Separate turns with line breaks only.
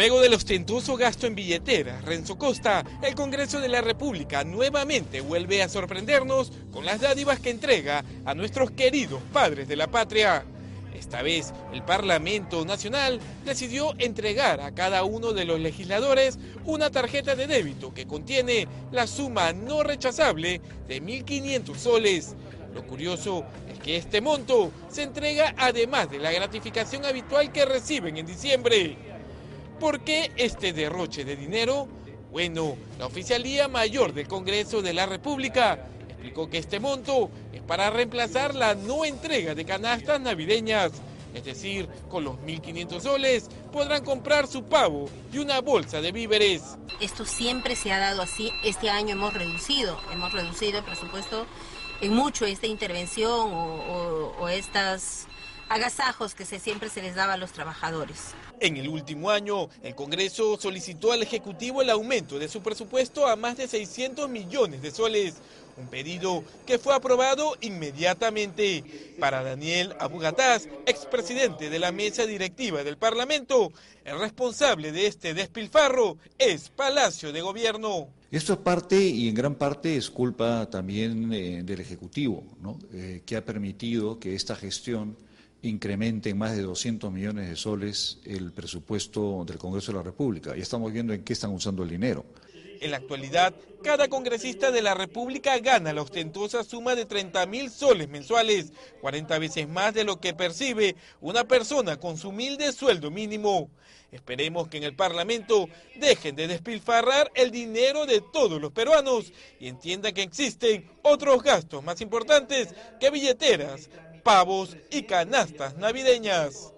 Luego del ostentoso gasto en billeteras, Renzo Costa, el Congreso de la República nuevamente vuelve a sorprendernos con las dádivas que entrega a nuestros queridos padres de la patria. Esta vez, el Parlamento Nacional decidió entregar a cada uno de los legisladores una tarjeta de débito que contiene la suma no rechazable de 1.500 soles. Lo curioso es que este monto se entrega además de la gratificación habitual que reciben en diciembre. ¿Por qué este derroche de dinero? Bueno, la Oficialía Mayor del Congreso de la República explicó que este monto es para reemplazar la no entrega de canastas navideñas. Es decir, con los 1.500 soles podrán comprar su pavo y una bolsa de víveres.
Esto siempre se ha dado así. Este año hemos reducido, hemos reducido el presupuesto en mucho esta intervención o, o estas agasajos que se, siempre se les daba a los trabajadores.
En el último año, el Congreso solicitó al Ejecutivo el aumento de su presupuesto a más de 600 millones de soles, un pedido que fue aprobado inmediatamente. Para Daniel Abugataz, expresidente de la mesa directiva del Parlamento, el responsable de este despilfarro es Palacio de Gobierno.
Esto es parte y en gran parte es culpa también eh, del Ejecutivo, eh, que ha permitido que esta gestión incremente en más de 200 millones de soles el presupuesto del Congreso de la República. Y estamos viendo en qué están usando el dinero.
En la actualidad, cada congresista de la República gana la ostentosa suma de 30 mil soles mensuales, 40 veces más de lo que percibe una persona con su humilde sueldo mínimo. Esperemos que en el Parlamento dejen de despilfarrar el dinero de todos los peruanos y entiendan que existen otros gastos más importantes que billeteras, pavos y canastas navideñas.